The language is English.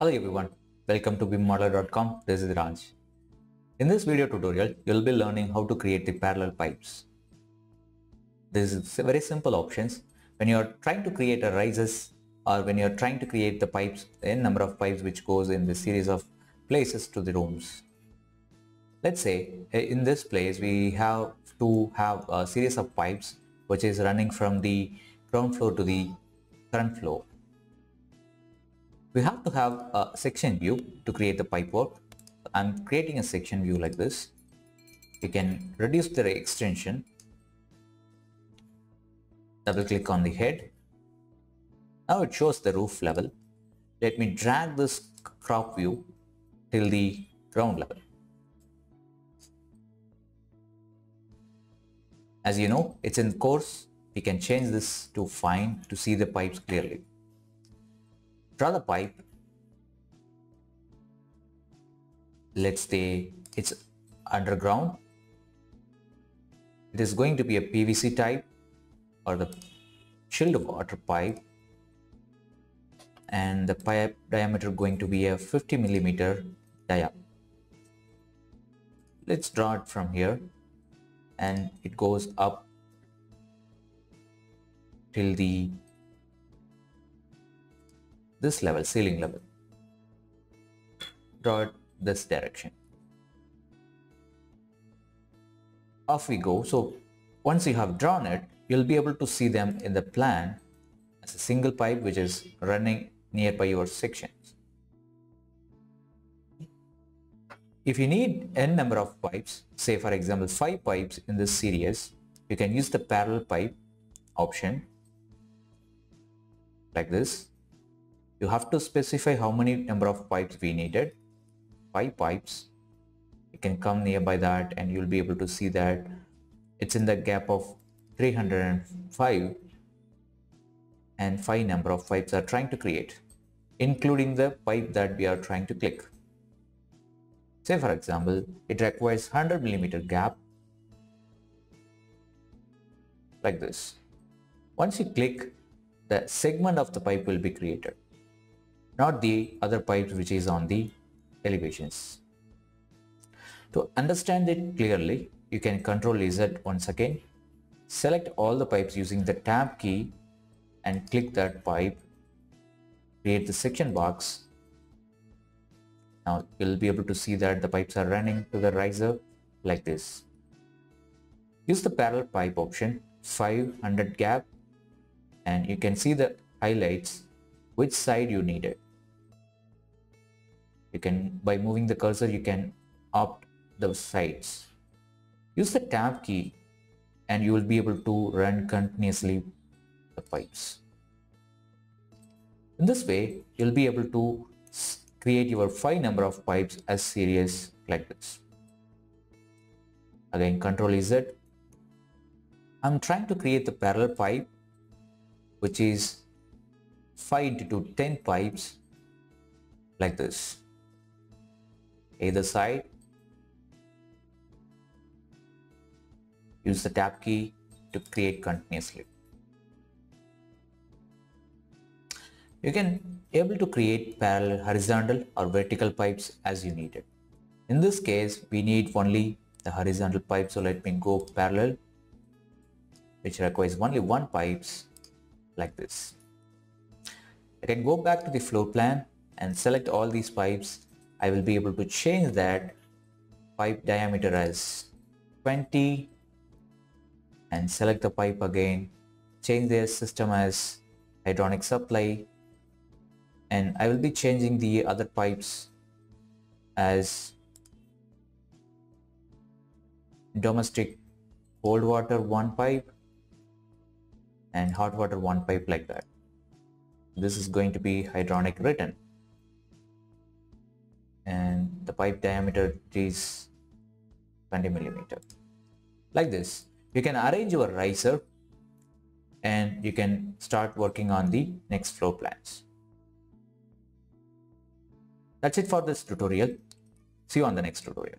Hello everyone, welcome to BIMmodeller.com. This is Raj. In this video tutorial, you'll be learning how to create the parallel pipes. This is very simple options. When you're trying to create a rises or when you're trying to create the pipes, n number of pipes which goes in the series of places to the rooms. Let's say eh, in this place we have to have a series of pipes which is running from the ground floor to the current floor we have to have a section view to create the pipe work. I'm creating a section view like this. You can reduce the extension. Double click on the head. Now it shows the roof level. Let me drag this crop view till the ground level. As you know, it's in coarse. We can change this to fine to see the pipes clearly. Draw the pipe. Let's say it's underground. It is going to be a PVC type or the chilled water pipe. And the pipe diameter going to be a 50 millimeter dia. Let's draw it from here and it goes up till the this level, ceiling level. Draw it this direction. Off we go. So once you have drawn it, you'll be able to see them in the plan as a single pipe which is running nearby your sections. If you need n number of pipes, say for example 5 pipes in this series, you can use the parallel pipe option like this. You have to specify how many number of pipes we needed. Five pipes. You can come nearby that and you'll be able to see that it's in the gap of 305 and five number of pipes are trying to create including the pipe that we are trying to click say for example it requires 100 millimeter gap like this once you click the segment of the pipe will be created not the other pipes which is on the elevations. To understand it clearly, you can control Z once again. Select all the pipes using the tab key and click that pipe. Create the section box. Now you'll be able to see that the pipes are running to the riser like this. Use the parallel pipe option 500 gap and you can see the highlights which side you need it you can by moving the cursor you can opt the sides. Use the tab key and you will be able to run continuously the pipes. In this way you'll be able to create your five number of pipes as series like this again control Z I'm trying to create the parallel pipe which is 5 to 10 pipes like this either side. Use the tab key to create continuously. You can able to create parallel horizontal or vertical pipes as you need it. In this case, we need only the horizontal pipe. So let me go parallel, which requires only one pipes like this. I can go back to the floor plan and select all these pipes I will be able to change that pipe diameter as 20 and select the pipe again change the system as hydronic supply and I will be changing the other pipes as domestic cold water one pipe and hot water one pipe like that. This is going to be hydronic return. And the pipe diameter is 20 millimeter. Like this you can arrange your riser and you can start working on the next floor plans that's it for this tutorial. See you on the next tutorial